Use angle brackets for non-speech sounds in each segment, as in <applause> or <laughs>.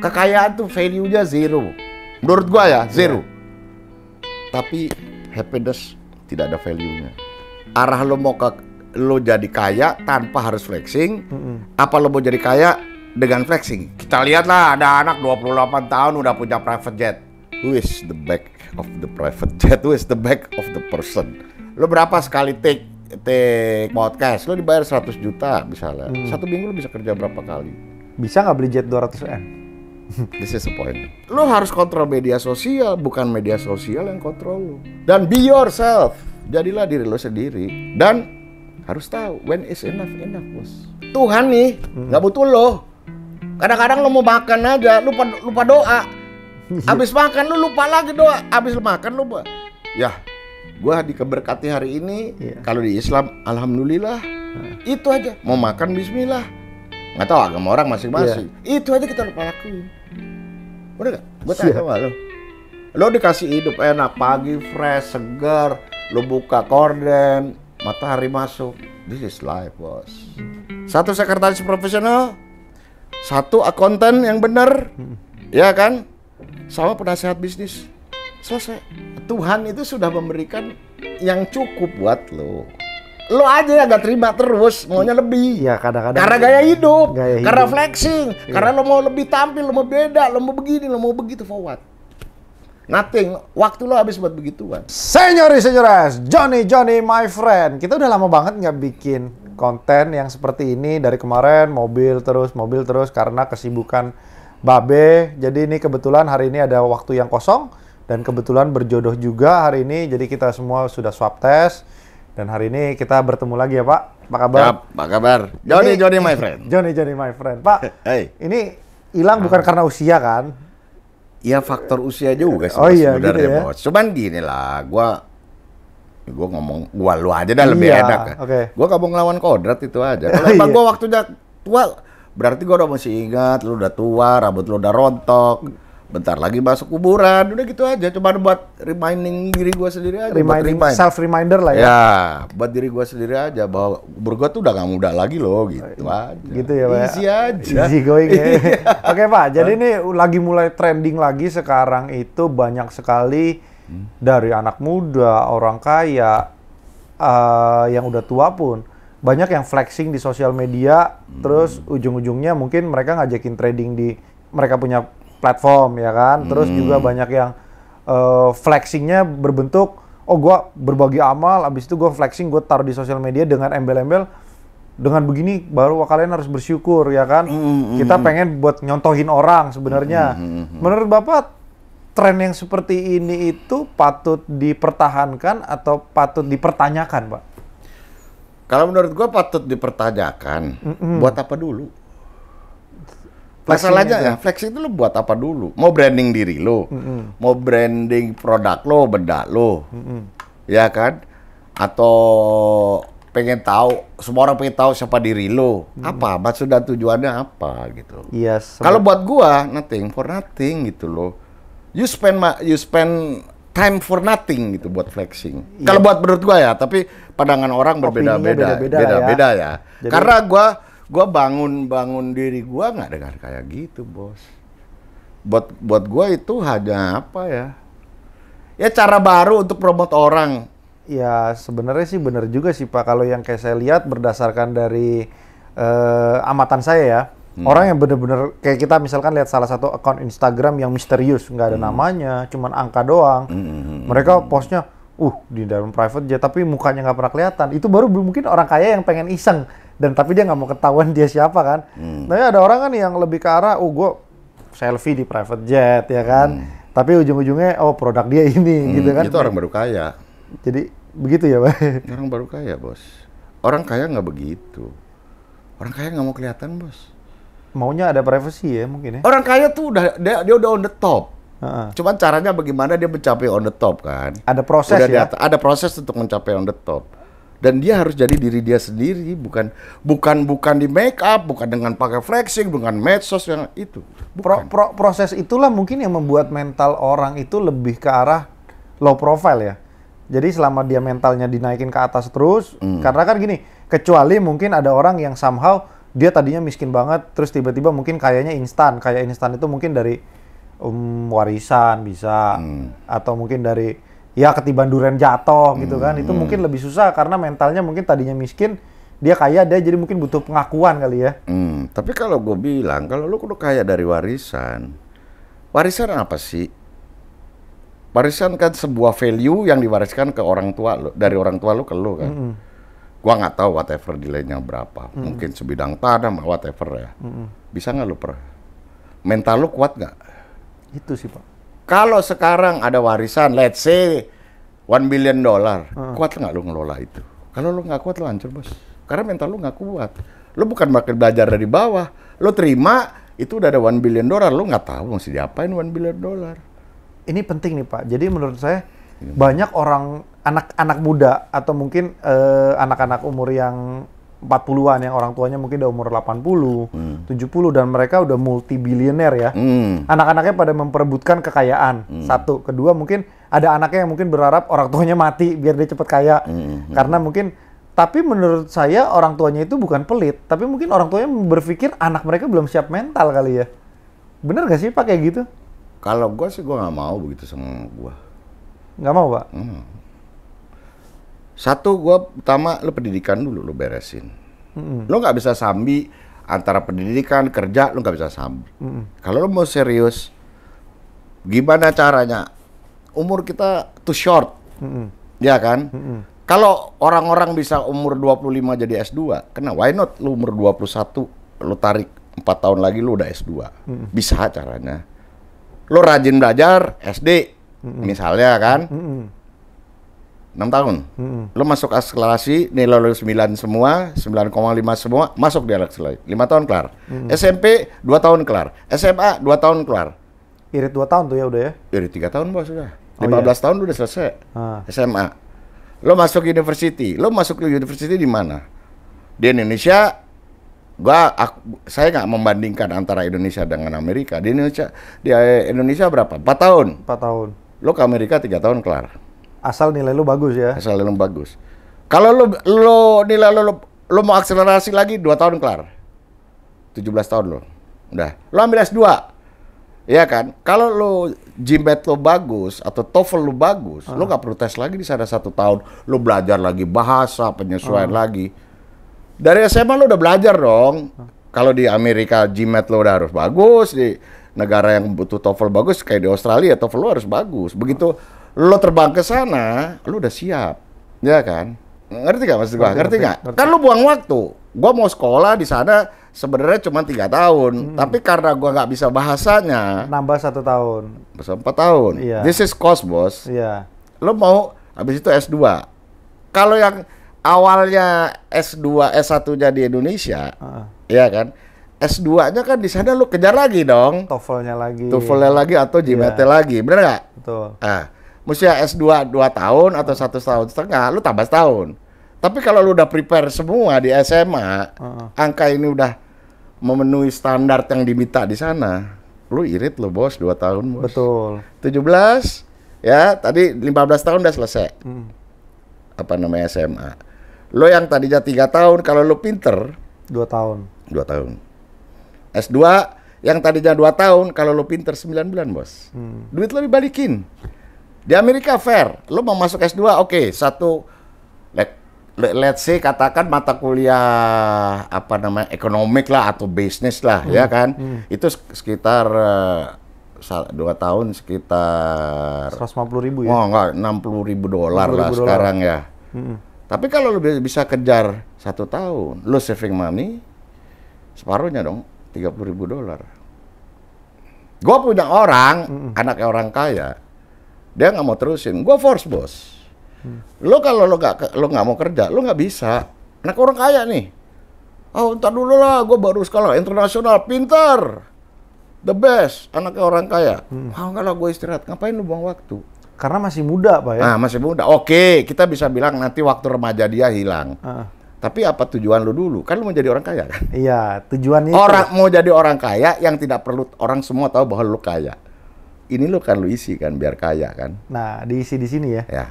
Kekayaan tuh value-nya zero. Menurut gua ya, zero. Tapi happiness tidak ada value-nya. Arah lo mau ke lo jadi kaya tanpa harus flexing, apa lo mau jadi kaya dengan flexing? Kita lihat lah ada anak 28 tahun udah punya private jet. Who is the back of the private <laughs> jet? Who is the back of the person? Lo berapa sekali take take podcast? Lo dibayar 100 juta misalnya. Satu minggu lo bisa kerja berapa kali? Bisa nggak beli jet 200 m? <laughs> This is the point. Lo harus kontrol media sosial, bukan media sosial yang kontrol lo. Dan be yourself. Jadilah diri lo sendiri. Dan harus tahu when is enough enough bos. Tuhan nih nggak butuh lo. Kadang-kadang lo mau makan aja, lupa lupa doa. <laughs> Habis makan lo lupa lagi doa. Habis lo makan lo ba- ya gua dikeberkati hari ini. Iya. Kalau di Islam, alhamdulillah. Itu aja. Mau makan Bismillah. Nggak tahu agama orang masing-masing. Itu aja kita lupa lakuin. Udah gak? Gue tanya sama lo. Lo dikasih hidup enak pagi, fresh, segar. Lo buka korden, matahari masuk. This is life, bos. Satu sekretaris profesional, satu akuntan yang benar, ya kan? Sama penasehat bisnis. Selesai. Tuhan itu sudah memberikan yang cukup buat lo. Lo aja yang gak terima terus, maunya lebih. Iya kadang-kadang. Karena gaya hidup, Gaya karena hidup. flexing, karena lo mau lebih tampil, lo mau beda, lo mau begini, lo mau begitu, for what? Nothing. Waktu lo habis buat begituan. Senyori senyoras, Johnny Johnny my friend. Kita udah lama banget nggak bikin konten yang seperti ini dari kemarin mobil terus mobil terus karena kesibukan Babe. Jadi ini kebetulan hari ini ada waktu yang kosong dan kebetulan berjodoh juga hari ini. Jadi kita semua sudah swab test dan hari ini kita bertemu lagi ya Pak. Apa kabar? Yap, apa kabar? Johnny, Ini- Johnny my friend. Johnny Johnny my friend. Pak, <laughs> Hey. ini hilang bukan karena usia kan? Ya faktor usia juga sih Oh iya, sebenarnya, gitu ya. bos. Cuman gini lah, gua gua ngomong gua lu aja dah lebih Iya, enak. oke. Gua gak mau ngelawan kodrat itu aja. <laughs> Kalau Iya. emang gua waktunya tua, berarti gua udah masih ingat lu udah tua, rambut lu udah rontok. Bentar lagi masuk kuburan, udah gitu aja. Cuma buat reminding diri gua sendiri aja. Reminding remind. self reminder lah ya. Ya, buat diri gua sendiri aja bahwa umur gua tuh udah gak muda lagi loh, gitu aja. Gitu ya, Pak. Easy aja. Easy going ya. <laughs> Iya. Oke, Pak. Jadi ini lagi mulai trending lagi sekarang itu banyak sekali dari anak muda, orang kaya, eh, yang udah tua pun banyak yang flexing di sosial media, terus ujung-ujungnya mungkin mereka ngajakin trading di mereka punya platform ya kan. Terus juga banyak yang eh, flexingnya berbentuk oh gua berbagi amal, abis itu gua flexing, gue taruh di sosial media dengan embel-embel dengan begini baru kalian harus bersyukur ya kan. Kita pengen buat nyontohin orang sebenarnya. Menurut Bapak tren yang seperti ini itu patut dipertahankan atau patut dipertanyakan, Pak? Kalau menurut gua patut dipertanyakan, buat apa dulu? Masalahnya itu. ya, flexing itu lo buat apa dulu? Mau branding diri lo, mau branding produk lo, benda lo, ya kan? Atau pengen tahu, semua orang pengen tahu siapa diri lo, apa maksud dan tujuannya apa gitu. Iya. Kalau buat gua nothing for nothing gitu loh. You spend ma- you spend time for nothing gitu buat flexing. Kalau buat menurut gua ya, tapi pandangan orang berbeda-beda, beda-beda ya. beda-beda ya. Jadi- Karena gua gua bangun bangun diri gua nggak dengan kayak gitu, Bos. Buat buat gua itu hanya apa ya? Ya cara baru untuk promote orang. Ya sebenarnya sih benar juga sih Pak. Kalau yang kayak saya lihat berdasarkan dari eh, amatan saya ya, orang yang bener-bener kayak kita misalkan lihat salah satu akun Instagram yang misterius, nggak ada namanya, cuman angka doang. Mereka postnya, uh di dalam private jet, tapi mukanya nggak pernah kelihatan. Itu baru mungkin orang kaya yang pengen iseng dan tapi dia nggak mau ketahuan dia siapa kan. Tapi ada orang kan yang lebih ke arah, uh gue selfie di private jet ya kan. Tapi ujung-ujungnya, oh produk dia ini gitu kan. Hmm, Itu orang baru kaya. Jadi begitu ya, Pak. Orang baru kaya, Bos. Orang kaya nggak begitu. Orang kaya nggak mau kelihatan, Bos. Maunya ada privacy ya mungkin ya. Orang kaya tuh udah dia, dia udah on the top. Heeh. Cuman caranya bagaimana dia mencapai on the top kan? Ada proses Udah di ya. atas- ada proses untuk mencapai on the top. Dan dia harus jadi diri dia sendiri, bukan bukan bukan di make up, bukan dengan pakai flexing, dengan medsos yang itu. Pro- Bukan. pro- proses itulah mungkin yang membuat mental orang itu lebih ke arah low profile ya. Jadi selama dia mentalnya dinaikin ke atas terus, Hmm. karena kan gini, kecuali mungkin ada orang yang somehow dia tadinya miskin banget, terus tiba-tiba mungkin kayaknya instan. Kayak instan itu mungkin dari um, warisan bisa, atau mungkin dari ya ketiban duren jatuh gitu kan. Itu mungkin lebih susah karena mentalnya mungkin tadinya miskin, dia kaya, dia jadi mungkin butuh pengakuan kali ya. Hmm, tapi kalau gue bilang, kalau lu udah kaya dari warisan, warisan apa sih? Warisan kan sebuah value yang diwariskan ke orang tua lu, dari orang tua lu ke lu kan. Gua nggak tahu whatever nilainya berapa, mungkin sebidang tanah, whatever ya. Bisa nggak lu per? Mental lu kuat nggak? Itu sih pak. Kalau sekarang ada warisan, let's say one billion dollar, kuat nggak lu ngelola itu? Kalau lu nggak kuat lu hancur bos. Karena mental lu nggak kuat. Lu bukan makin belajar dari bawah. Lu terima itu udah ada one billion dollar, lu nggak tahu mesti diapain one billion dollar. Ini penting nih pak. Jadi menurut saya banyak orang anak-anak muda atau mungkin eh, anak-anak umur yang 40-an yang orang tuanya mungkin udah umur 80, 70 dan mereka udah multi bilioner ya. Hmm. Anak-anaknya pada memperebutkan kekayaan. Satu, kedua mungkin ada anaknya yang mungkin berharap orang tuanya mati biar dia cepat kaya. Karena mungkin tapi menurut saya orang tuanya itu bukan pelit, tapi mungkin orang tuanya berpikir anak mereka belum siap mental kali ya. Bener gak sih Pak kayak gitu? Kalau gua sih gua nggak mau begitu sama gua. Nggak mau Pak? Satu gua pertama lu pendidikan dulu lu beresin. Lu nggak bisa sambi antara pendidikan kerja lu nggak bisa sambi. Kalau lu mau serius, gimana caranya? Umur kita too short, ya kan? Kalau orang-orang bisa umur 25 jadi S2, kena why not lu umur 21 lu tarik 4 tahun lagi lu udah S2. Bisa caranya. Lu rajin belajar SD misalnya kan? 6 tahun. Lu masuk akselerasi, nilai lu 9 semua, 9,5 semua, masuk di akselerasi. 5 tahun kelar. SMP 2 tahun kelar. SMA 2 tahun kelar. Irit 2 tahun tuh ya udah ya? Jadi 3 tahun bos sudah. Oh, 15 iya. tahun udah selesai. Ah. SMA. Lo masuk university. Lo masuk ke university di mana? Di Indonesia gua aku- saya nggak membandingkan antara Indonesia dengan Amerika. Di Indonesia di eh, Indonesia berapa? 4 tahun. 4 tahun. Lo ke Amerika 3 tahun kelar. Asal nilai lu bagus ya. Asal lo bagus. Kalau lo lo nilai lo, lo lo mau akselerasi lagi 2 tahun kelar. 17 tahun lo. Udah. Lo ambil S2. Ya kan? Kalau lo GMAT lo bagus atau TOEFL lo bagus, lo nggak perlu tes lagi di sana satu tahun. Lo belajar lagi bahasa, penyesuaian lagi. Dari SMA lo udah belajar dong. Kalau di Amerika GMAT lo udah harus bagus, di negara yang butuh TOEFL bagus kayak di Australia TOEFL lo harus bagus. Begitu lo terbang ke sana, lo udah siap. Ya kan? Ngerti gak maksud gua? Ngerti, Ngerti ngerti, gak? Kan lo buang waktu. Gua mau sekolah di sana sebenarnya cuma tiga tahun, tapi karena gua nggak bisa bahasanya, Nambah satu tahun. empat tahun. Iya. This is cost, bos. Iya. Lo mau habis itu S2. Kalau yang awalnya S2, S1-nya di Indonesia, Heeh. ya kan? S2-nya kan di sana lo kejar lagi dong. TOEFL-nya lagi. TOEFL-nya lagi atau GMAT Iya. lagi, bener nggak? Betul. Ah, mesti ya S2 2 tahun atau satu tahun setengah, lu tambah setahun. Tapi kalau lu udah prepare semua di SMA, Heeh. angka ini udah memenuhi standar yang diminta di sana, lu irit lu bos 2 tahun bos. Betul. 17 ya tadi 15 tahun udah selesai Hmm. apa namanya SMA. Lo yang tadinya tiga tahun kalau lo pinter Dua tahun. dua tahun. S2 yang tadinya dua tahun kalau lo pinter 9 bulan bos. Hmm. Duit lo dibalikin. Di Amerika fair. Lo mau masuk S2 oke satu let, let- let's say katakan mata kuliah apa namanya ekonomik lah atau bisnis lah ya kan. Itu sek- sekitar eh, dua tahun sekitar 150 ribu ya? Wah enggak, 60 ribu dolar 60.000 lah dolar. sekarang ya. Mm-mm. Tapi kalau bi- bisa kejar satu tahun, lu saving money, separuhnya dong, 30 ribu dolar. Gua punya orang, anaknya orang kaya, dia nggak mau terusin, gua force bos. Lo kalau lo nggak lo nggak mau kerja, lo nggak bisa. Anak orang kaya nih. Oh, entar dulu lah, gua baru sekolah internasional, pintar. The best, anaknya orang kaya. Ah, enggak lah, gue istirahat. Ngapain lu buang waktu? Karena masih muda, Pak ya? Nah, masih muda. Oke, kita bisa bilang nanti waktu remaja dia hilang. Heeh. Tapi apa tujuan lu dulu? Kan lu mau jadi orang kaya kan? Iya, tujuannya itu. Orang mau jadi orang kaya yang tidak perlu orang semua tahu bahwa lu kaya. Ini lu kan lu isi kan biar kaya kan? Nah, diisi di sini ya. Ya.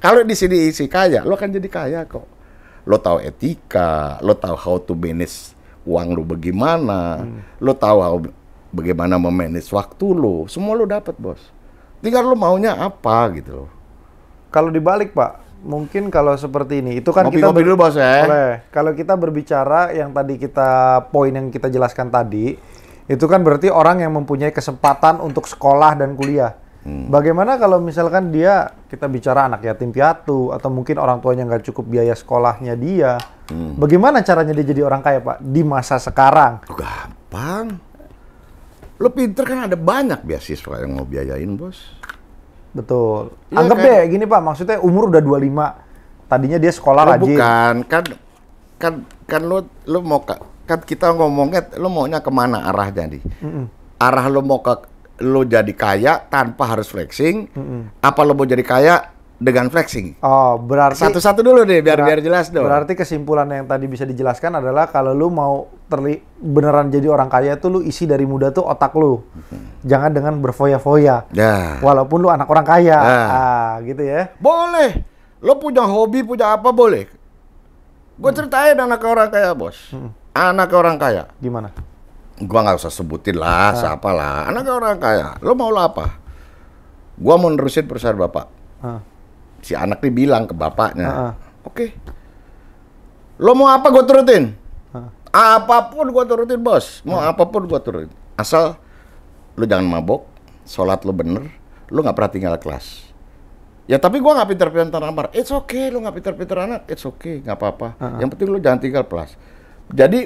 Kalau di sini isi kaya, lu akan jadi kaya kok. Lo tahu etika, lo tahu how to manage uang lu bagaimana, lu tahu how- bagaimana memanage waktu lu, semua lu dapat bos. Tinggal lu maunya apa gitu loh. Kalau dibalik Pak, mungkin kalau seperti ini, itu kan Ngopi- kita ngopi dulu, Bos, ya. Boleh. Kalau kita berbicara yang tadi kita poin yang kita jelaskan tadi, itu kan berarti orang yang mempunyai kesempatan untuk sekolah dan kuliah. Hmm. Bagaimana kalau misalkan dia kita bicara anak yatim piatu atau mungkin orang tuanya nggak cukup biaya sekolahnya dia, Hmm. bagaimana caranya dia jadi orang kaya Pak di masa sekarang? Gampang. Lu pinter kan ada banyak beasiswa yang mau biayain bos. Betul. Iya Anggap kan? deh gini Pak, maksudnya umur udah 25. Tadinya dia sekolah Lu rajin. bukan kan kan kan lu lu mau kan kita ngomongnya lu maunya ke mana arahnya nih? Arah lu mau ke lu jadi kaya tanpa harus flexing, apa lu mau jadi kaya dengan flexing? Oh, berarti Satu-satu dulu deh biar biar jelas dong. Berarti kesimpulan yang tadi bisa dijelaskan adalah kalau lu mau terli beneran jadi orang kaya tuh lu isi dari muda tuh otak lu. Jangan dengan berfoya-foya. Ya. Walaupun lu anak orang kaya. Ah. Ah, gitu ya. Boleh. Lo punya hobi, punya apa boleh. Gue ceritain anak orang kaya, bos. Anak orang kaya. Gimana? Gua nggak usah sebutin lah, siapa lah. Anak orang kaya. Lo mau lo apa? Gua mau nerusin perusahaan bapak. Ah. Si anak nih bilang ke bapaknya, Ah, ah. oke. Lo mau apa gue turutin? Ah. Apa pun gue turutin bos. Mau apa pun gue turutin. Asal lo jangan mabok, sholat lo bener, lo nggak pernah tinggal kelas. Ya tapi gua nggak pinter-pinter amar. It's okay, lo nggak pinter-pinter anak. It's okay, nggak apa-apa. Ah, Yang penting lo jangan tinggal kelas. Jadi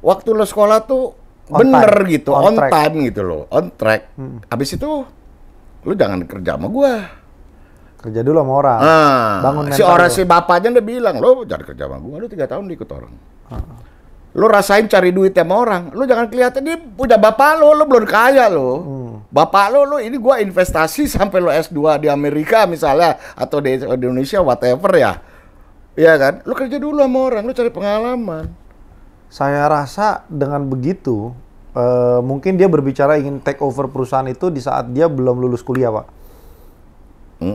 waktu lo sekolah tuh On bener time. gitu, On on, track. Hmm. time gitu loh, on track. Habis itu lo jangan kerja sama gua. Kerja dulu sama orang. Ah, Bangun si orang lo. si bapaknya udah bilang, lo jangan kerja sama gua, lo tiga tahun diikut orang. Ah, Lo rasain cari duit sama orang, lo jangan kelihatan dia punya bapak lo, lo belum kaya lo. Hmm. Bapak lo, lo ini gua investasi <laughs> sampai lo S2 di Amerika misalnya atau di, di Indonesia whatever ya. Iya kan? Lo kerja dulu sama orang, lo cari pengalaman. Saya rasa dengan begitu eh, mungkin dia berbicara ingin take over perusahaan itu di saat dia belum lulus kuliah, Pak.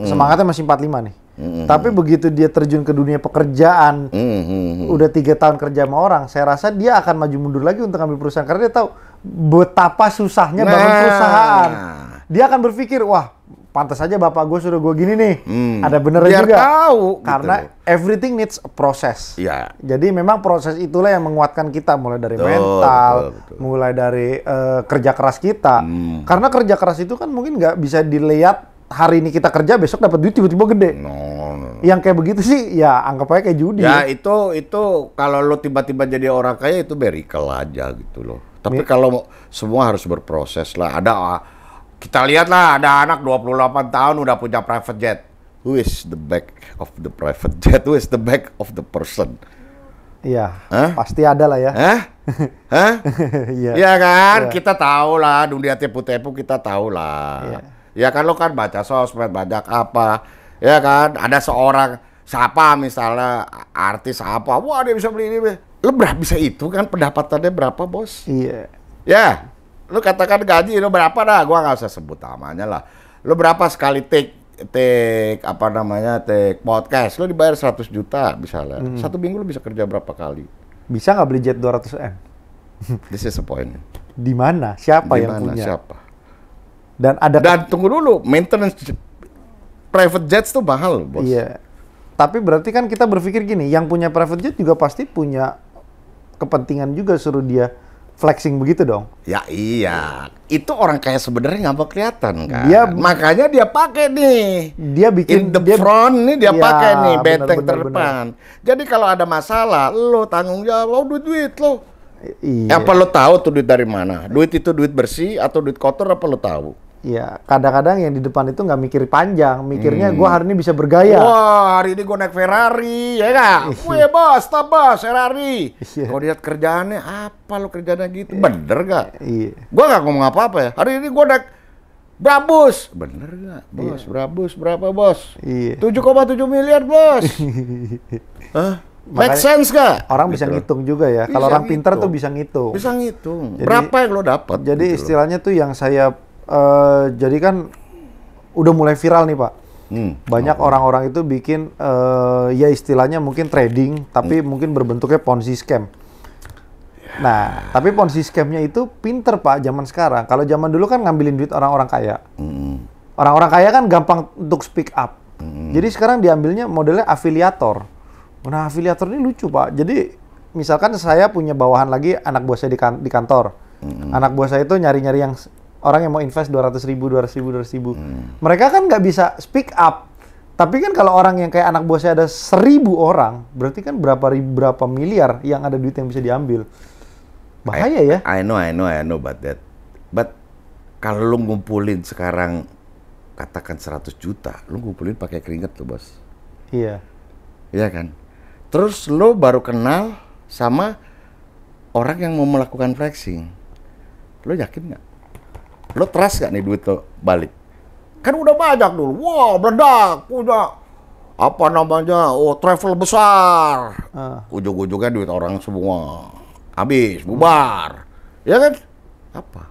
Semangatnya masih 45 nih. Tapi begitu dia terjun ke dunia pekerjaan, Hmm, hmm, hmm. udah tiga tahun kerja sama orang, saya rasa dia akan maju mundur lagi untuk ambil perusahaan karena dia tahu betapa susahnya bangun Nah. perusahaan. Dia akan berpikir, wah, pantas aja bapak gue suruh gue gini nih. Hmm. Ada benernya Biar juga. tahu, gitu Karena loh. everything needs a process. Iya. Jadi memang proses itulah yang menguatkan kita mulai dari Betul, mental, betul, betul. mulai dari eh, kerja keras kita. Hmm. Karena kerja keras itu kan mungkin nggak bisa dilihat hari ini kita kerja besok dapat duit tiba-tiba gede. No, no, no. Yang kayak begitu sih ya anggap aja kayak judi. Ya itu itu kalau lo tiba-tiba jadi orang kaya itu miracle aja gitu loh. Tapi kalau semua harus berproses lah. Ada kita lihat lah ada anak 28 tahun udah punya private jet. Who is the back of the private jet? Who is the back of the person? Iya, Hah? pasti ada lah ya. Hah? Hah? <laughs> Iya. Iya kan? Iya. Kita tahu lah dunia tipu-tipu kita tahu lah. Iya. Ya kan lo kan baca sosmed banyak apa. Ya kan? Ada seorang siapa misalnya artis apa. Wah, dia bisa beli ini. Lo berapa bisa itu kan pendapatannya berapa, Bos? Iya. Ya. Lo katakan gaji lo berapa dah? Gua nggak usah sebut namanya lah. Lo berapa sekali take take apa namanya take podcast lo dibayar 100 juta misalnya satu minggu lo bisa kerja berapa kali Bisa nggak beli jet 200 m? <laughs> this is the point Di mana? Siapa Di yang punya? Siapa? Dan ada Dan tunggu dulu, maintenance private jets tuh mahal, bos. Iya. Tapi berarti kan kita berpikir gini, yang punya private jet juga pasti punya kepentingan juga suruh dia flexing begitu dong. Ya iya, itu orang kaya sebenarnya nggak mau kelihatan kan. Dia- makanya dia pakai nih. Dia bikin In the dia front nih dia Iya, pakai nih benar, terdepan. Jadi kalau ada masalah, lo tanggung jawab, lo duit duit lo. Iya. Apa lo tahu tuh duit dari mana? Duit itu duit bersih atau duit kotor apa lo tahu? Iya, kadang-kadang yang di depan itu nggak mikir panjang, mikirnya gua hari ini bisa bergaya. Hmm. Wah, hari ini gue naik Ferrari, ya nggak? <laughs> Wih, bos, stop bos, Ferrari. Iya. Kalau lihat kerjaannya, apa lo kerjaannya gitu? Bener nggak? Iya. Gue nggak ngomong apa-apa ya. Hari ini gue naik Brabus. Bener nggak, bos? Brabus berapa, bos? Iya. 7,7 miliar, bos. <laughs> Hah? Make Makanya sense nggak? Orang bisa Gitu. ngitung juga ya. Kalau orang pintar tuh bisa ngitung. Bisa ngitung. Jadi- berapa yang lo dapat? Jadi gitu loh. istilahnya tuh yang saya eh, jadi kan udah mulai viral nih Pak. Hmm. Banyak orang-orang itu bikin eh, ya istilahnya mungkin trading, tapi Hmm. mungkin berbentuknya ponzi scam. Nah, tapi ponzi scam-nya itu pinter pak zaman sekarang. Kalau zaman dulu kan ngambilin duit orang-orang kaya. Mm. Orang-orang kaya kan gampang untuk speak up. Jadi sekarang diambilnya modelnya afiliator. Nah, afiliator ini lucu pak. Jadi misalkan saya punya bawahan lagi anak buah saya di, kan- di kantor. Anak buah saya itu nyari-nyari yang orang yang mau invest 200 ribu, 200 ribu, 200 ribu. Mereka kan nggak bisa speak up. Tapi kan kalau orang yang kayak anak buah saya ada seribu orang, berarti kan berapa ribu, berapa miliar yang ada duit yang bisa diambil. Bahaya ya. I know, I know, I know about that. But kalau lu ngumpulin sekarang katakan 100 juta, lu ngumpulin pakai keringet tuh, Bos. Iya. Iya kan? Terus lu baru kenal sama orang yang mau melakukan flexing. Lu yakin nggak? Lu trust nggak nih duit lo balik? Kan udah banyak dulu. Wah, meledak, punya apa namanya? Oh, travel besar. Ah. Ujung-ujungnya duit orang semua. Habis, bubar. Ya kan? Apa?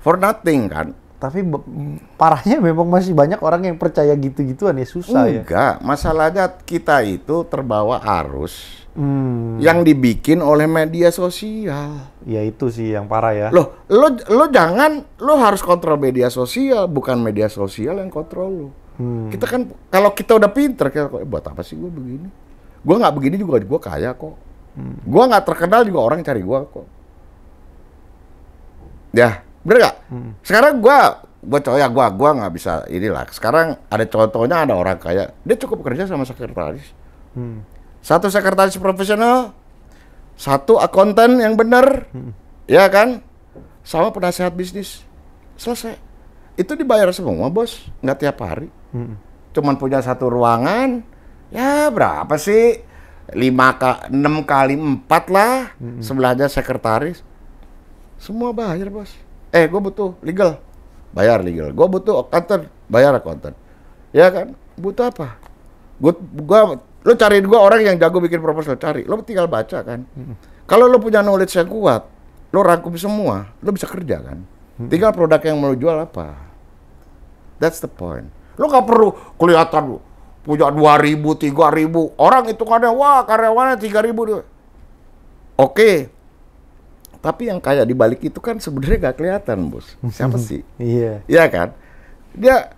For nothing kan? Tapi be- parahnya memang masih banyak orang yang percaya gitu-gituan ya susah ya. Enggak, masalahnya kita itu terbawa arus Hmm, yang dibikin oleh media sosial. ya itu sih yang parah ya. Loh, lo lo jangan lo harus kontrol media sosial, bukan media sosial yang kontrol lo. Hmm. Kita kan kalau kita udah pinter, kita "Eh, buat apa sih gue begini? Gue nggak begini juga gue kaya kok. Gue nggak terkenal juga orang cari gue kok. Ya, bener nggak? Sekarang gue buat cowok ya gue gua nggak bisa inilah. Sekarang ada contohnya ada orang kaya, dia cukup kerja sama sekretaris. Hmm. Satu sekretaris profesional, satu akuntan yang benar, ya kan? Sama penasehat bisnis. Selesai. Itu dibayar semua, bos. Nggak tiap hari. Hmm. Cuman punya satu ruangan, ya berapa sih? Lima ka, enam kali empat lah. Sebelahnya sekretaris. Semua bayar, bos. Eh, gue butuh legal. Bayar legal. Gue butuh akuntan. Bayar akuntan. Ya kan? Butuh apa? Gue, gua, lo cariin gue orang yang jago bikin proposal. Cari. Lo tinggal baca kan. Kalau lo punya knowledge yang kuat, lo rangkum semua, lo bisa kerja kan. Tinggal produk yang mau lo jual apa. That's the point. Lo nggak perlu kelihatan lo punya 2000, 3000. Orang hitungannya, wah karyawannya 3000 dia. Oke. Tapi yang kayak di balik itu kan sebenarnya nggak kelihatan, Bos. Siapa <laughs> sih? Iya. Iya kan? Dia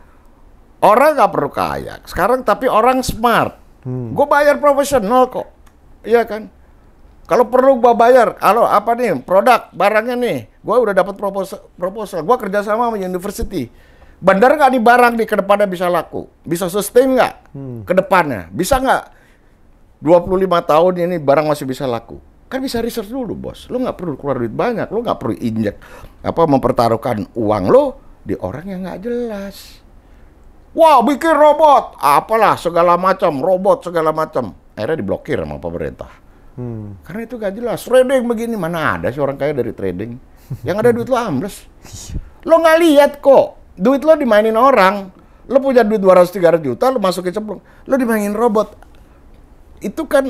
orang nggak perlu kaya. Sekarang tapi orang smart. Gue bayar profesional kok. Iya kan? Kalau perlu gua bayar, kalau apa nih produk barangnya nih, gua udah dapat proposal, proposal. Gua kerja sama university. Bener nggak nih barang nih ke depannya bisa laku? Bisa sustain nggak ke depannya? Bisa nggak? 25 tahun ini barang masih bisa laku. Kan bisa research dulu, bos. Lo nggak perlu keluar duit banyak. Lo nggak perlu injek apa mempertaruhkan uang lo di orang yang nggak jelas. Wah, bikin robot, apalah segala macam, robot segala macam. Akhirnya diblokir sama pemerintah. Hmm. Karena itu gak jelas. Trading begini mana ada sih orang kaya dari trading? Yang ada duit lo ambles. Lo nggak lihat kok. Duit lo dimainin orang. Lo punya duit 200-300 juta, lo masukin cemplung. Lo dimainin robot. Itu kan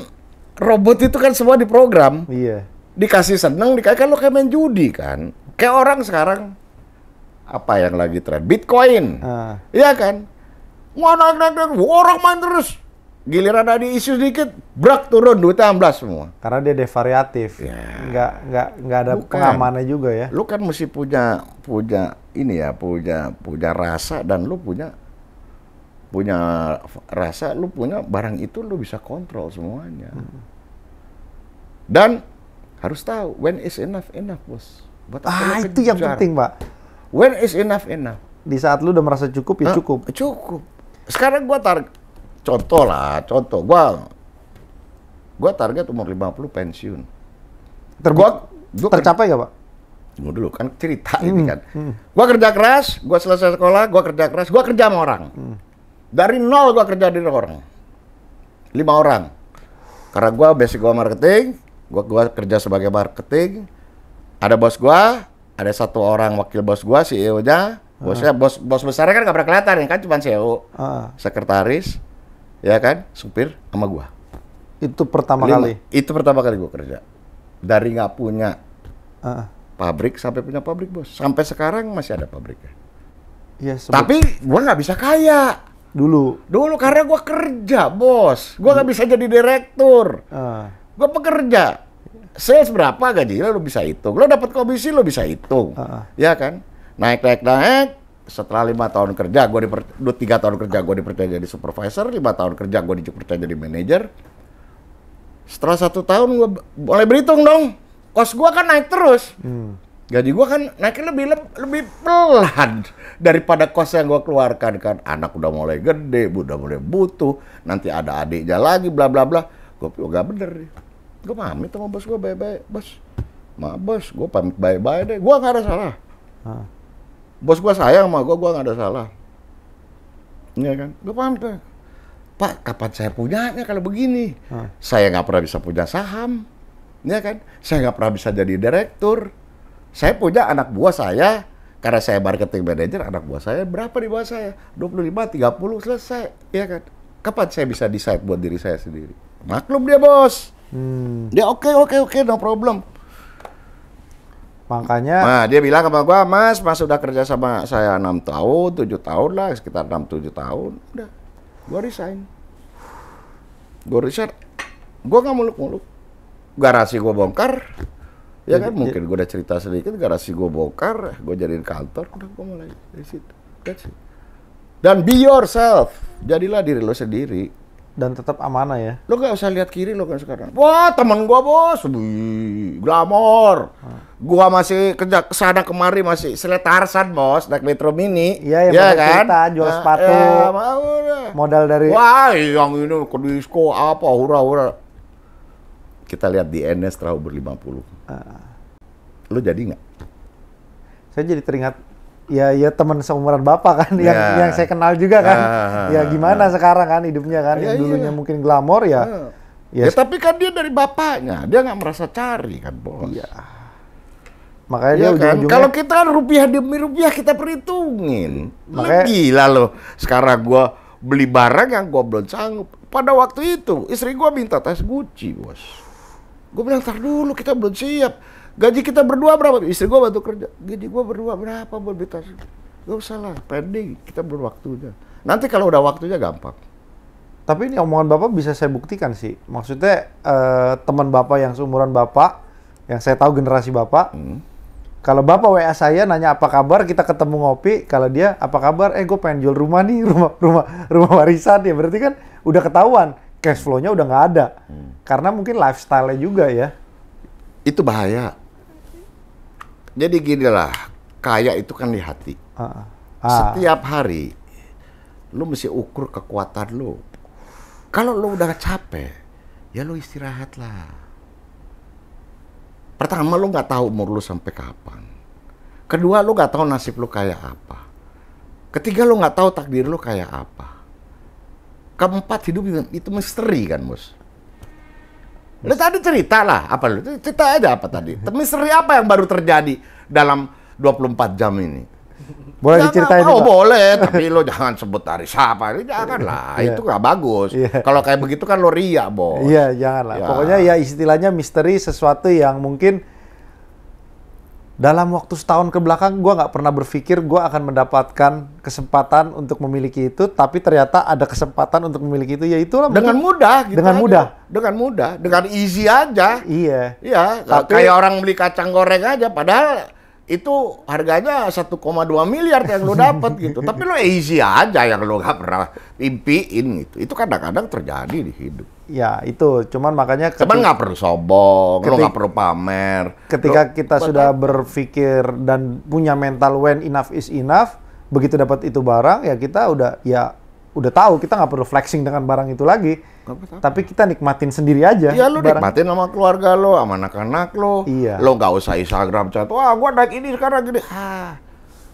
robot itu kan semua diprogram. Iya. Dikasih seneng, dikasih kan lo kayak main judi kan. Kayak orang sekarang apa yang lagi tren? Bitcoin. Ah. Iya kan? Wah naik naik naik, orang main terus. Giliran ada isu sedikit, brak turun duitnya amblas semua. Karena dia devariatif. Ya. Nggak nggak nggak ada Bukan. pengamannya juga ya. Lu kan mesti punya punya ini ya, punya punya rasa dan lu punya punya rasa, lu punya barang itu lu bisa kontrol semuanya. Dan harus tahu when is enough enough, Bos. Buat Ah itu yang kejar? penting pak. When is enough enough? Di saat lu udah merasa cukup ya cukup. Cukup. Sekarang gua tar contoh lah, contoh gua gua target umur 50 pensiun. Terbu- Gua- gua tercapai gak pak? Tunggu dulu kan cerita ini kan. Gua kerja keras, gua selesai sekolah, gua kerja keras, gua kerja sama orang. Dari nol gua kerja di orang. Lima orang. Karena gua basic gua marketing, gua gua kerja sebagai marketing. Ada bos gua, ada satu orang wakil bos gua, CEO-nya. Bosnya bos bos besarnya kan gak pernah kelihatan ya kan cuma CEO, Ah, sekretaris, ya kan, supir sama gua. itu pertama Lima. kali. Itu pertama kali gua kerja. Dari nggak punya Ah, pabrik sampai punya pabrik bos. Sampai sekarang masih ada pabriknya. Sebut- Tapi gua nggak bisa kaya. dulu. Dulu karena gua kerja bos. Gua nggak bisa jadi direktur. Ah, Gua pekerja. sales berapa gajinya lo bisa hitung. Lo dapat komisi lo bisa hitung. Heeh. Ya kan? Naik naik naik setelah lima tahun kerja, gue diper, dua tiga tahun kerja gue dipercaya jadi supervisor, lima tahun kerja gue dipercaya jadi manajer. Setelah satu tahun gue mulai berhitung dong, kos gue kan naik terus. Hmm. Gaji gue kan naiknya lebih leb- lebih pelan daripada kos yang gue keluarkan kan. Anak udah mulai gede, udah mulai butuh, nanti ada adiknya lagi, bla bla bla. Gue pikir gak bener. Gue pamit sama bos gue baik-baik, bos. Ma bos, gue pamit baik-baik deh. Gue gak ada salah. Ah. Bos gue sayang sama gue, gue gak ada salah. Iya kan? Gue pamit. Pak. Pak, kapan saya punyanya kalau begini? Ah. Saya nggak pernah bisa punya saham. Iya kan? Saya nggak pernah bisa jadi direktur. Saya punya anak buah saya, karena saya marketing manager, anak buah saya berapa di bawah saya? 25, 30, selesai. Iya kan? Kapan saya bisa decide buat diri saya sendiri? Maklum dia bos. Hmm. Dia oke, oke, oke, no problem. Makanya Nah, dia bilang sama gua, Mas, Mas sudah kerja sama saya 6 tahun, 7 tahun lah, sekitar 6 7 tahun. Udah. Gua resign. Gua resign. Gua nggak muluk-muluk. Garasi gua bongkar. Ya kan, mungkin gua udah cerita sedikit, garasi gua bongkar, gua jadiin kantor, udah gua mulai dari situ. That's it. Dan be yourself. Jadilah diri lo sendiri. Dan tetap amanah ya. Lo gak usah lihat kiri lo kan sekarang. Wah temen gua bos, Wih, glamor. Gua masih kerja ke sana kemari masih seletarsan bos, naik metro mini. Iya, yang pakai cerita, jual Nah, sepatu. ya, mau. Modal dari Wah yang ini ke disco apa hura hura. Kita lihat di NS setelah umur 50. Ah. Lo jadi nggak? saya jadi teringat ya ya teman seumuran bapak kan yang Ya. yang saya kenal juga kan. Ah, ya gimana sekarang kan hidupnya kan Ya, yang dulunya iya. mungkin glamor ya. Ya, Ya, tapi kan dia dari bapaknya, dia nggak merasa cari kan bos. Iya. makanya Iya dia kan? Kalau kita kan rupiah demi rupiah kita perhitungin. Makanya- gila loh. Sekarang gua beli barang yang gua belum sanggup. Pada waktu itu istri gua minta tas Gucci, Bos. Gua bilang, "Tar dulu, kita belum siap. Gaji kita berdua berapa?" Istri gua bantu kerja. Gaji gua berdua berapa buat beli tas? Gak usah lah, pending. Kita belum waktunya. Nanti kalau udah waktunya gampang. Tapi ini omongan Bapak bisa saya buktikan sih. Maksudnya eh, teman Bapak yang seumuran Bapak, yang saya tahu generasi Bapak, Hmm. kalau Bapak WA saya nanya apa kabar, kita ketemu ngopi, kalau dia apa kabar, eh gue pengen jual rumah nih, <laughs> rumah rumah rumah warisan ya. Berarti kan udah ketahuan cash flow-nya udah nggak ada. Karena mungkin lifestyle-nya juga ya. Itu bahaya. Jadi gini lah, kaya itu kan di hati. Ah, ah. Setiap hari lu mesti ukur kekuatan lu. Kalau lu udah capek, ya lu istirahat lah. Pertama lu nggak tahu umur lu sampai kapan. Kedua lu nggak tahu nasib lu kayak apa. Ketiga lu nggak tahu takdir lu kayak apa. Keempat hidup itu- itu misteri kan, Bos. Lu tadi cerita lah, apa lu? Cerita aja apa tadi? Misteri apa yang baru terjadi dalam 24 jam ini? Boleh Jangan- diceritain Oh boleh, tapi lo jangan sebut dari siapa. Ini jangan lah, Iya. itu nggak bagus. Iya. Kalau kayak begitu kan lo ria, bos. Iya, jangan lah. Ya. Pokoknya ya istilahnya misteri sesuatu yang mungkin dalam waktu setahun ke belakang gua nggak pernah berpikir gua akan mendapatkan kesempatan untuk memiliki itu, tapi ternyata ada kesempatan untuk memiliki itu. Ya itulah Dengan mungkin- mudah, gitu Dengan aja. mudah. Dengan mudah, dengan easy aja. Iya. Iya, Tapi- kayak orang beli kacang goreng aja, padahal itu harganya 1,2 miliar yang lo dapat gitu. <laughs> Tapi lo easy aja yang lo nggak pernah impiin gitu. Itu kadang-kadang terjadi di hidup. Ya itu. Cuman makanya Cuman ketika, nggak perlu sombong, lo Ketik- nggak perlu pamer. ketika Lo- kita buat sudah berpikir dan punya mental when enough is enough, begitu dapat itu barang ya kita udah ya udah tahu kita nggak perlu flexing dengan barang itu lagi. Tapi kita nikmatin sendiri aja. Iya lu barang- nikmatin sama keluarga lo, sama anak-anak lo. Iya. Lo nggak usah Instagram chat, wah gua naik ini sekarang gini. Ah,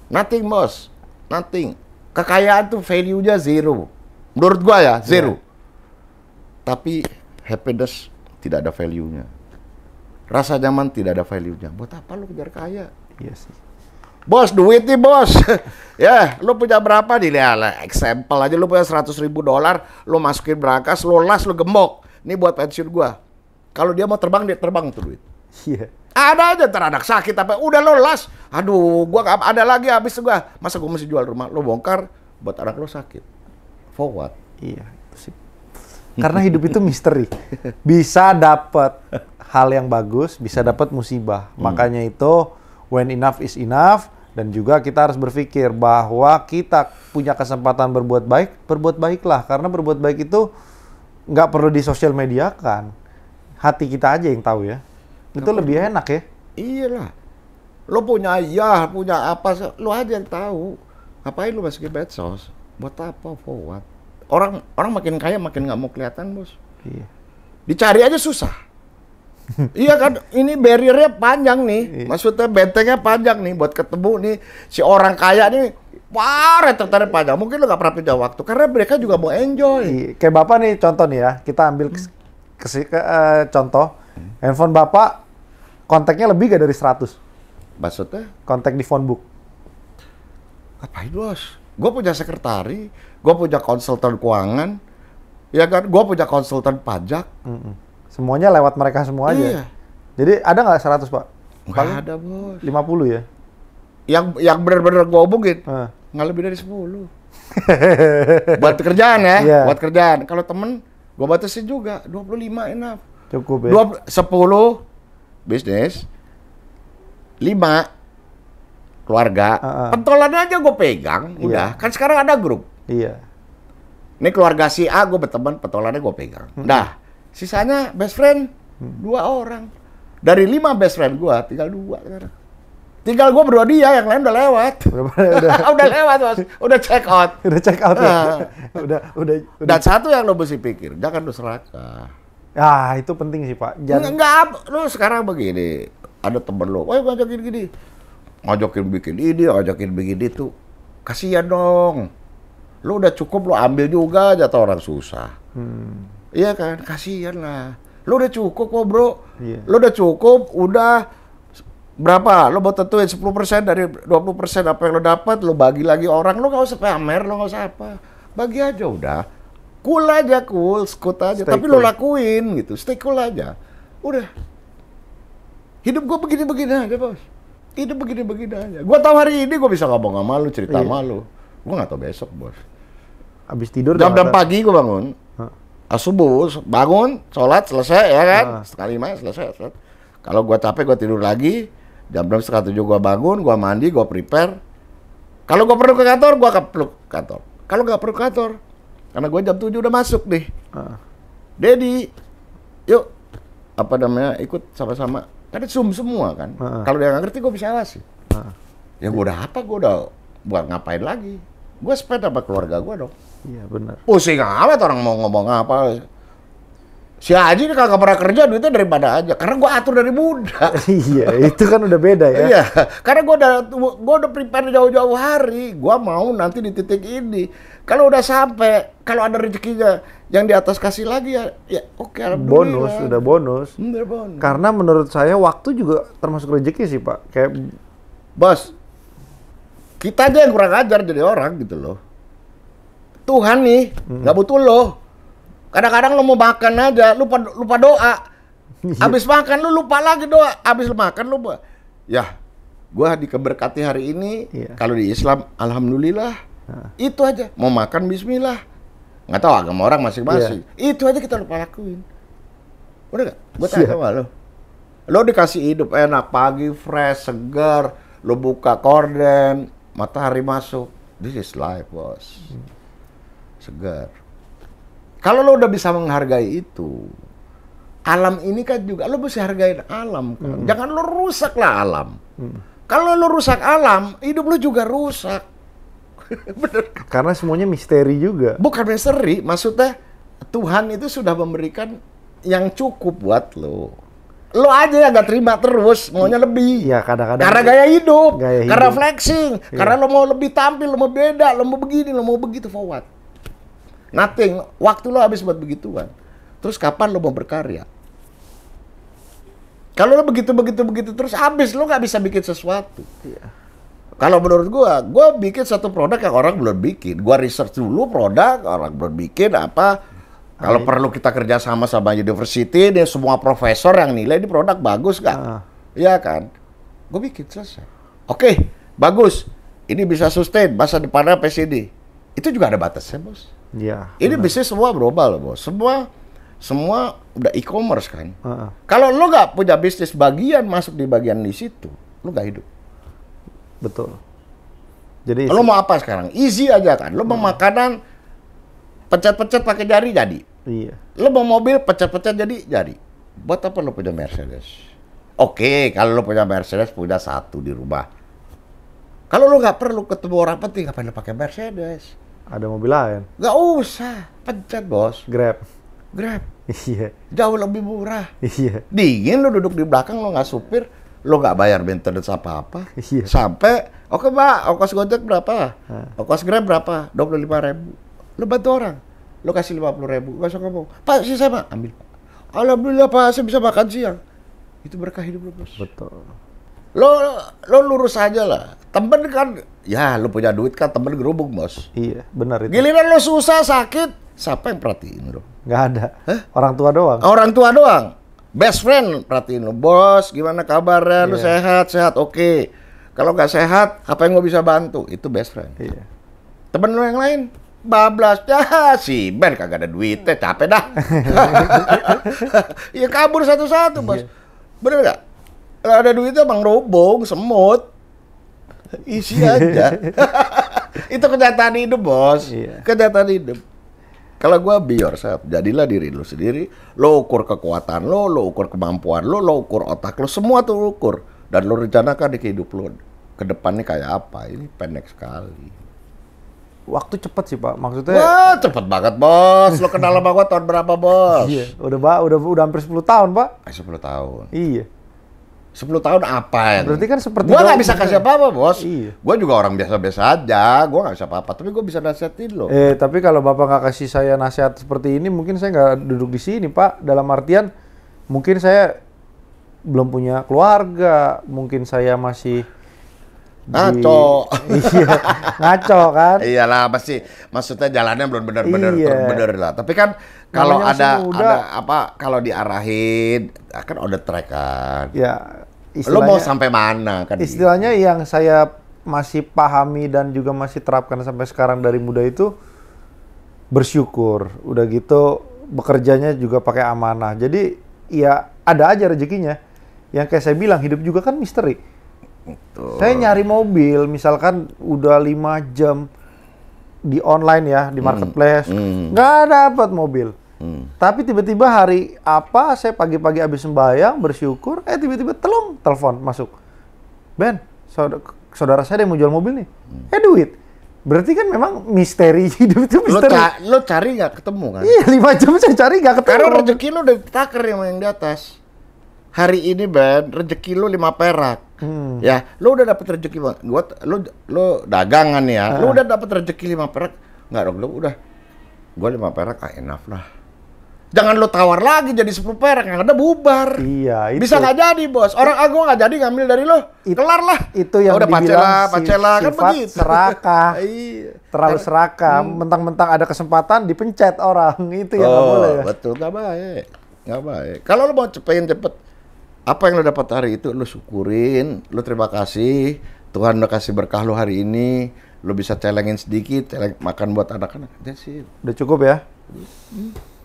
nothing bos, nothing. Kekayaan tuh value-nya zero. Menurut gua ya, zero. Tapi happiness tidak ada value-nya. Rasa nyaman tidak ada value-nya. Buat apa lo kejar kaya? Iya sih. Bos, duit nih bos. <laughs> ya, lu punya berapa nih? Lah, example aja lu punya 100 ribu dolar, lu masukin berangkas, lu las, lu gembok. Ini buat pensiun gua. Kalau dia mau terbang, dia terbang tuh duit. Iya. Ada aja ntar anak sakit apa, udah lo las. Aduh, gua nggak ada lagi habis gua. Masa gua mesti jual rumah? Lo bongkar buat anak lo sakit. For what? Iya, sih. Karena hidup itu misteri. <laughs> Bisa dapat hal yang bagus, bisa dapat musibah. Makanya itu when enough is enough dan juga kita harus berpikir bahwa kita punya kesempatan berbuat baik, berbuat baiklah karena berbuat baik itu nggak perlu di sosial media kan. Hati kita aja yang tahu ya. Itu lebih enak ya. Iyalah. Lo punya ayah, punya apa, lo aja yang tahu. Ngapain lo masukin medsos? Buat apa? For what? Orang orang makin kaya makin nggak mau kelihatan, Bos. Iya. Dicari aja susah. Iya kan, ini barriernya panjang nih. Iya. Maksudnya bentengnya panjang nih buat ketemu nih si orang kaya nih. Wah, rentetannya panjang. Mungkin lo nggak pernah pindah waktu karena mereka juga mau enjoy. Iya, Kayak bapak nih contoh nih ya, kita ambil kes- kesi- ke- eh, contoh handphone bapak kontaknya lebih gak dari 100 Maksudnya kontak di phone book. Ngapain bos? Gue punya sekretari, gue punya konsultan keuangan, ya kan? Gue punya konsultan pajak. Mm-mm. Semuanya lewat mereka semua aja. Iya. Jadi ada nggak 100 pak? Nggak ada bos. 50 ya? Yang yang benar-benar gue hubungin Ah. nggak lebih dari 10 <laughs> buat kerjaan ya, Iya. buat kerjaan. Kalau temen gue batasin juga 25 enough. Cukup ya? Dua, 10 bisnis, 5 keluarga. Ah, ah. Pentolannya aja gue pegang, Iya. udah. Kan sekarang ada grup. Iya. Ini keluarga si A, gue berteman, petolannya gue pegang. Nah, sisanya best friend, dua orang. Dari lima best friend gue, tinggal dua sekarang. Tinggal gue berdua dia, yang lain udah lewat. <laughs> <laughs> Udah, lewat, bos. Udah check out. <laughs> udah check out ya? Ah. udah, udah, udah. Dan satu yang lo mesti pikir, jangan lo serakah. Ah, itu penting sih pak. Jangan, enggak, lo sekarang begini, ada temen lo, wah ngajakin gini, ngajakin bikin ini, ngajakin bikin itu, kasihan dong. Lo udah cukup, lo ambil juga jatah orang susah. Hmm, Iya kan, kasihan lah. Lo udah cukup kok bro. Iya. Lo udah cukup, udah berapa? Lo mau tentuin 10% dari 20% apa yang lo dapat, lo bagi lagi orang. Lo gak usah pamer, lo gak usah apa. Bagi aja udah. Cool aja, cool, skut aja. Stay Tapi lo cool. lakuin gitu, stay cool aja. Udah. Hidup gue begini-begini aja bos. Hidup begini-begini aja. Gue tahu hari ini gue bisa ngomong sama lu, cerita Iya. sama lu. Gue gak tahu besok bos. abis tidur Jam jam pagi gue bangun. Ah, subuh, bangun, sholat, selesai ya kan? Ah. Setengah lima selesai. selesai. Kalau gue capek gue tidur lagi. Jam enam setengah tujuh gue bangun, gue mandi, gue prepare. Kalau gue perlu ke kantor, gue ke kantor. Kalau nggak perlu ke kantor, karena gue jam tujuh udah masuk nih. Ah. Dedi, yuk apa namanya ikut sama-sama. Kan zoom semua kan. Ah. Kalau dia nggak ngerti gue bisa awasi. Ah. Ya gue udah apa, gue udah buat ngapain lagi. Gue spend sama keluarga gue dong. Iya benar. Pusing amat orang mau ngomong apa. Si Haji ini kagak pernah kerja duitnya daripada aja. Karena gua atur dari muda. <laughs> iya, itu kan udah beda ya. Iya, karena gua udah gua udah prepare jauh-jauh hari. Gua mau nanti di titik ini. Kalau udah sampai, kalau ada rezekinya yang di atas kasih lagi ya, ya oke alhamdulillah. bonus, udah bonus. Bener, bonus. Karena menurut saya waktu juga termasuk rezeki sih pak. Kayak Bos, kita aja yang kurang ajar jadi orang gitu loh. Tuhan nih, nggak butuh lo. Kadang-kadang lo mau makan aja, lupa lupa doa. <laughs> Habis makan lu lupa lagi doa. Habis makan lupa. Ya, gua dikeberkati hari ini. Iya. Kalau di Islam, alhamdulillah. Itu aja. Mau makan bismillah. Nggak tahu agama orang masing-masing. Itu aja kita lupa lakuin. Udah gak? Gue tanya sama lo. Lo dikasih hidup enak, pagi fresh, segar. Lo buka korden, matahari masuk. This is life, bos. Segar. Kalau lo udah bisa menghargai itu, alam ini kan juga lo mesti hargain alam. kan. Jangan lo rusak lah alam. Kalau lo rusak alam, hidup lo juga rusak. <laughs> Bener. karena semuanya misteri juga. Bukan misteri, maksudnya Tuhan itu sudah memberikan yang cukup buat lo. Lo aja yang gak terima terus, maunya lebih. Iya kadang-kadang. Karena gaya hidup, Gaya hidup. karena flexing, Iya. karena lo mau lebih tampil, lo mau beda, lo mau begini, lo mau begitu, for what? Nothing. Waktu lo habis buat begituan. Terus kapan lo mau berkarya? Kalau lo begitu begitu begitu terus habis lo nggak bisa bikin sesuatu. Iya. Kalau menurut gua, gua bikin satu produk yang orang belum bikin. Gua research dulu produk, orang belum bikin apa. Kalau perlu kita kerja sama sama university, dia semua profesor yang nilai ini produk bagus? Ah. Iya kan? Gue bikin selesai. Oke, bagus. Ini bisa sustain masa depannya PCD. Itu juga ada batasnya, bos. Iya. Ini bisnis semua berubah loh, bos. Semua semua udah e-commerce kan. Heeh. Kalau lo nggak punya bisnis bagian masuk di bagian di situ, lo nggak hidup. Betul. Jadi Lo mau apa sekarang? Easy aja kan. Lo mau makanan pencet-pencet pakai jari jadi. iya. Lo mau mobil pencet-pencet jadi jadi. Buat apa lo punya Mercedes? Oke, kalau lo punya Mercedes punya satu di rumah. Kalau lo nggak perlu ketemu orang penting, ngapain lo pakai Mercedes? Ada mobil lain. Nggak usah, pencet bos. Grab. Grab, Iya. jauh lebih murah. Iya. Dingin lo duduk di belakang lo nggak supir, lo nggak bayar maintenance apa-apa. Iya. Sampai, oke mbak, ongkos gojek berapa? Ongkos grab berapa? 25 ribu. Lo bantu orang, lo kasih 50 ribu, nggak usah ngomong. Pak, sih saya pak, ambil. Alhamdulillah pak, saya bisa makan siang. Itu berkah hidup lo bos. Betul. Lo, lo lurus aja lah. Temen kan, ya lo punya duit kan temen gerubung bos. Iya, benar itu. Giliran lo susah, sakit, siapa yang perhatiin lo? Nggak ada. Hah? Orang tua doang. Orang tua doang. Best friend perhatiin lo. Bos, gimana kabarnya? Lu Iya. sehat? Sehat, oke. Kalau nggak sehat, apa yang gue bisa bantu? Itu best friend. Iya. Temen lo yang lain, bablas. Ya, si Ben kagak ada duitnya, capek dah. Iya <laughs> <laughs> kabur satu-satu, bos. Bener nggak? Kalau ada duitnya bang robong, semut. Isi aja. <laughs> <laughs> Itu kenyataan hidup, bos. Iya. Kenyataan hidup. Kalau gua be yourself, jadilah diri lu sendiri. Lo ukur kekuatan lo, lo ukur kemampuan lo, lo ukur otak lo, semua tuh lo ukur. Dan lo rencanakan di kehidup lo. Ke depannya kayak apa? Ini pendek sekali. Waktu cepet sih, Pak. Maksudnya Wah, cepet banget, bos. Lo kenal sama gua tahun berapa, bos? Iya, udah Pak, udah udah hampir 10 tahun, Pak. Eh, 10 tahun. Iya. 10 tahun apa yang? Berarti kan seperti Gua nggak bisa kasih apa-apa, bos. Iya. Gua juga orang biasa-biasa aja. Gua nggak bisa apa-apa. Tapi gua bisa nasihatin lo. Eh, tapi kalau Bapak nggak kasih saya nasihat seperti ini, mungkin saya nggak duduk di sini, Pak. Dalam artian, mungkin saya belum punya keluarga, mungkin saya masih di- Ngaco. <laughs> iya, ngaco kan? Iyalah pasti maksudnya jalannya belum benar-benar Iya. benar lah. Tapi kan kalau ada ada apa kalau diarahin kan on the track kan. Ya, Lo mau sampai mana kan? istilahnya yang saya masih pahami dan juga masih terapkan sampai sekarang dari muda itu bersyukur. Udah gitu bekerjanya juga pakai amanah. Jadi ya ada aja rezekinya. Yang kayak saya bilang hidup juga kan misteri. Gitu. Saya nyari mobil, misalkan udah lima jam di online ya, di marketplace, hmm. nggak dapat mobil. Hmm. Tapi tiba-tiba hari apa, saya pagi-pagi habis sembahyang, bersyukur, eh tiba-tiba telung, telepon masuk. Ben, saudara, saudara saya ada yang mau jual mobil nih. Eh duit. Berarti kan memang misteri <laughs> hidup itu Lo, misteri. ca- lo cari nggak ketemu kan? Iya, lima jam saya cari nggak ketemu. Karena rezeki lo udah takar yang yang di atas. Hari ini Ben, rezeki lo lima perak. Hmm. Ya, lo udah dapet rezeki. Gua lo lo dagangan ya. Lo udah dapet rezeki lima perak. Enggak dong, lo udah. Gua lima perak ah enough lah. Jangan lo tawar lagi jadi 10 perak yang ada bubar. Iya, itu. Bisa nggak jadi, Bos. Orang gua nggak jadi ngambil dari lo. It- Kelar lah. itu yang udah dibilang pacela, si- pacela kan begitu. serakah. <laughs> iya. terlalu serakah, mentang-mentang ada kesempatan dipencet orang <laughs> itu yang nggak oh, boleh. ya. betul nggak baik nggak baik kalau lo mau cepet cepet apa yang lo dapat hari itu lo syukurin lo terima kasih Tuhan udah kasih berkah lo hari ini lo bisa celengin sedikit celeng makan buat anak-anak that's it Udah cukup ya?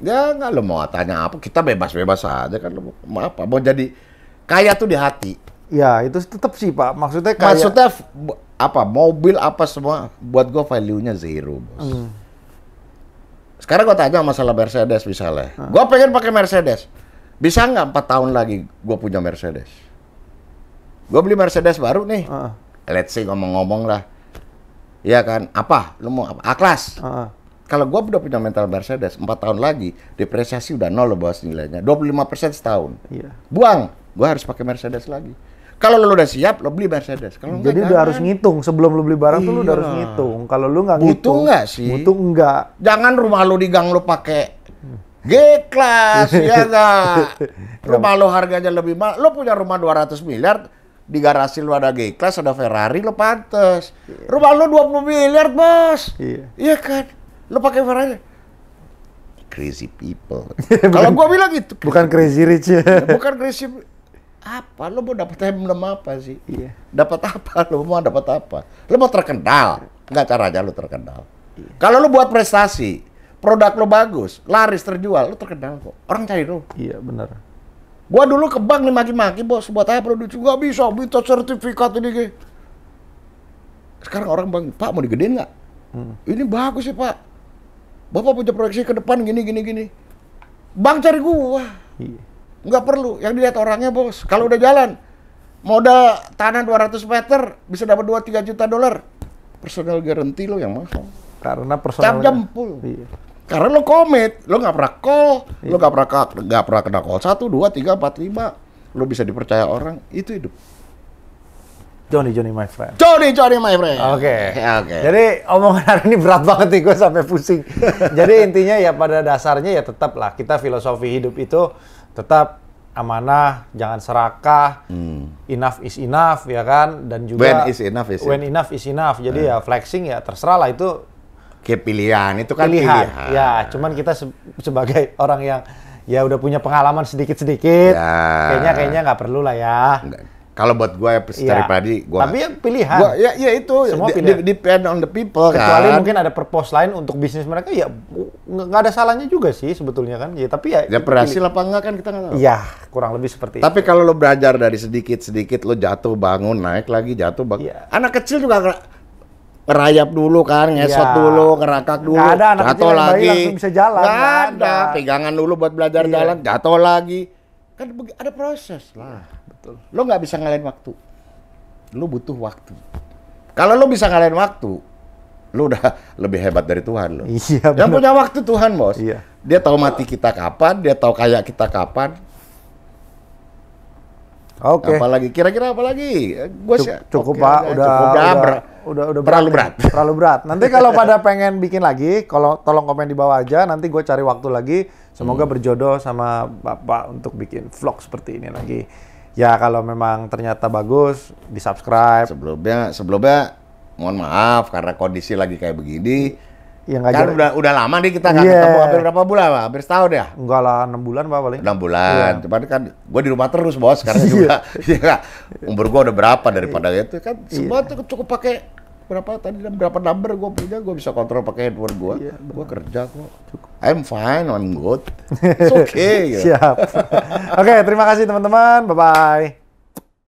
Ya nggak lo mau tanya apa kita bebas-bebas aja kan lo mau, apa mau jadi kaya tuh di hati Ya itu tetap sih Pak. Maksudnya kayak maksudnya apa mobil apa semua buat gue value-nya zero bos Hmm. Sekarang gue tanya masalah Mercedes misalnya. Gue pengen pakai Mercedes. Bisa nggak empat tahun lagi gue punya Mercedes? Gue beli Mercedes baru nih. Heeh. Let's say ngomong-ngomong lah. Iya kan? Apa? Lu mau apa? A-Class. Heeh. Kalau gue udah punya mental Mercedes, empat tahun lagi, depresiasi udah nol loh bos nilainya. 25% setahun. Iya. Buang. Gue harus pakai Mercedes lagi. Kalau lu udah siap, lo beli Mercedes. Kalau enggak, Jadi udah harus ngitung sebelum lu beli barang tuh lu udah harus Iya. ngitung. Kalau lu nggak Butuh ngitung, nggak sih? Butuh enggak. Jangan rumah lu di gang lu pakai G class <laughs> ya enggak. Rumah lu harganya lebih mahal. Lu punya rumah 200 miliar di garasi lu ada G class, ada Ferrari, lu pantes. Rumah lu 20 miliar, Bos. Iya. Iya kan? Lu pakai Ferrari. Crazy people. <laughs> Kalau gua bilang gitu. Bukan crazy rich ya. bukan crazy apa? Lu mau dapat emblem apa sih? Iya. Dapat apa? Lu mau dapat apa? Lu mau terkenal? Enggak caranya lu terkenal. Kalau lu buat prestasi, produk lo bagus, laris terjual, lo terkenal kok. Orang cari lo. Iya, benar. Gua dulu ke bank nih maki-maki bos, buat apa produksi nggak bisa, minta sertifikat ini. Ge. Sekarang orang bang, Pak mau digedein nggak? Ini bagus sih Pak. Bapak punya proyeksi ke depan gini gini gini. Bank cari gua, Iya. nggak perlu. Yang dilihat orangnya bos. Kalau udah jalan, modal tanah 200 meter bisa dapat 2-3 juta dolar. Personal guarantee lo yang mahal. Karena personal jempol. Iya. Karena lo komit, lo nggak pernah call, lo nggak pernah nggak pernah kena call satu, dua, tiga, empat, lima, lo bisa dipercaya orang, itu hidup. Johnny Johnny my friend. Johnny, Johnny, my friend. Oke. Oke. Jadi omongan hari ini berat banget nih gue sampai pusing. <laughs> Jadi intinya ya pada dasarnya ya tetap lah kita filosofi hidup itu tetap amanah, jangan serakah, enough is enough ya kan dan juga Hmm. When is enough is when enough is enough. Jadi ya flexing ya terserah lah itu Kayak pilihan, itu kan pilihan. pilihan. Ya, cuman kita se- sebagai orang yang ya udah punya pengalaman sedikit-sedikit, Ya. kayaknya kayaknya nggak perlu lah ya. Nggak. Kalau buat gue secara Iya. pribadi, gue Tapi ya pilihan. Gua, ya, ya itu. Semua pilihan. depend on the people Kecuali kan. mungkin ada purpose lain untuk bisnis mereka ya nggak ada salahnya juga sih sebetulnya kan. Ya tapi ya Ya berhasil apa enggak kan kita nggak tahu. Iya, kurang lebih seperti Tapi kalau lo belajar dari sedikit-sedikit, lo jatuh bangun, naik lagi, jatuh bangun. Iya. Anak kecil juga nge- ngerayap dulu kan, ngesot Iya. dulu, ngerakak dulu, Nggak ada anak jatuh lagi. langsung bisa jalan, Nggak nggak ada. ada. pegangan dulu buat belajar Iya. jalan, jatuh lagi. Kan ada proses lah. Betul. Lo nggak bisa ngalahin waktu. Lo butuh waktu. Kalau lo bisa ngalahin waktu, lo udah <laughs> lebih hebat dari Tuhan lo. Iya, Yang bener. punya waktu Tuhan, bos. Iya. Dia tahu mati kita kapan, dia tahu kaya kita kapan. Oke. Apalagi kira-kira apa lagi? Gue Cuk- sih cukup Pak, aja. udah cukup. Ya, udah, ber- udah udah terlalu nih. berat. terlalu berat. Nanti kalau <laughs> pada pengen bikin lagi, kalau tolong komen di bawah aja. Nanti gue cari waktu lagi. Semoga Hmm. berjodoh sama bapak untuk bikin vlog seperti ini lagi. Ya kalau memang ternyata bagus, di subscribe. sebelumnya sebelumnya mohon maaf karena kondisi lagi kayak begini. Ya Kan jadi- udah udah lama nih kita nggak Iya. ketemu hampir berapa bulan, Pak? Hampir setahun ya? Enggak lah, 6 bulan Pak paling. enam bulan. Iya. Cuman kan gue di rumah terus bos karena juga <laughs> ya, umur gue udah berapa daripada itu kan semua tuh cukup pakai berapa tadi berapa number gue punya gue bisa kontrol pakai handphone gue. Iya, gue kerja kok. I'm fine, I'm good. <laughs> It's okay. gitu. Siap. <laughs> Oke, terima kasih teman-teman. Bye bye.